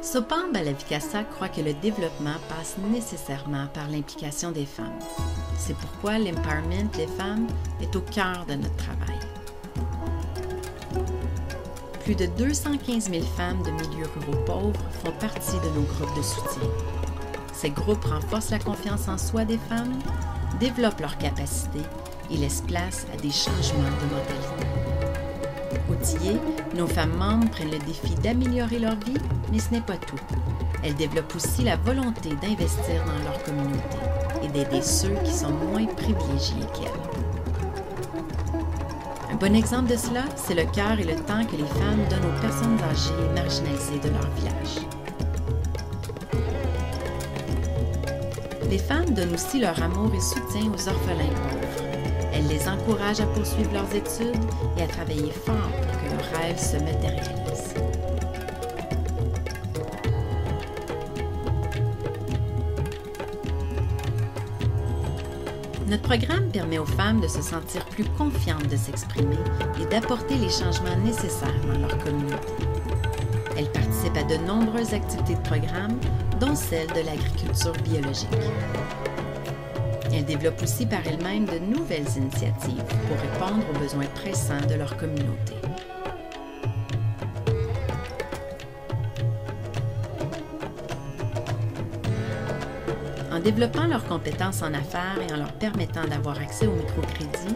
Sopam Balavikasa croit que le développement passe nécessairement par l'implication des femmes. C'est pourquoi l'empowerment des femmes est au cœur de notre travail. Plus de 215 000 femmes de milieux ruraux pauvres font partie de nos groupes de soutien. Ces groupes renforcent la confiance en soi des femmes, développent leurs capacités et laissent place à des changements de mentalité. Outillées, nos femmes membres prennent le défi d'améliorer leur vie, mais ce n'est pas tout. Elles développent aussi la volonté d'investir dans leur communauté et d'aider ceux qui sont moins privilégiés qu'elles. Un bon exemple de cela, c'est le cœur et le temps que les femmes donnent aux personnes âgées et marginalisées de leur village. Les femmes donnent aussi leur amour et soutien aux orphelins Elles les encouragent à poursuivre leurs études et à travailler fort pour que leurs rêves se matérialisent. Notre programme permet aux femmes de se sentir plus confiantes de s'exprimer et d'apporter les changements nécessaires dans leur communauté. Elles participent à de nombreuses activités de programme, dont celle de l'agriculture biologique. Elles développent aussi par elles-mêmes de nouvelles initiatives pour répondre aux besoins pressants de leur communauté. En développant leurs compétences en affaires et en leur permettant d'avoir accès au microcrédit,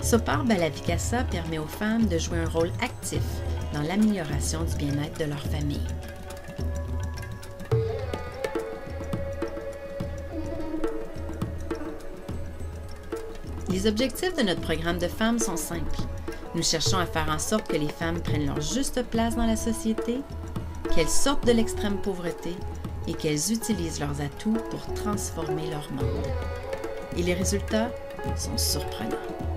Sopar Balavikasa permet aux femmes de jouer un rôle actif dans l'amélioration du bien-être de leur famille. Les objectifs de notre programme de femmes sont simples. Nous cherchons à faire en sorte que les femmes prennent leur juste place dans la société, qu'elles sortent de l'extrême pauvreté et qu'elles utilisent leurs atouts pour transformer leur monde. Et les résultats sont surprenants.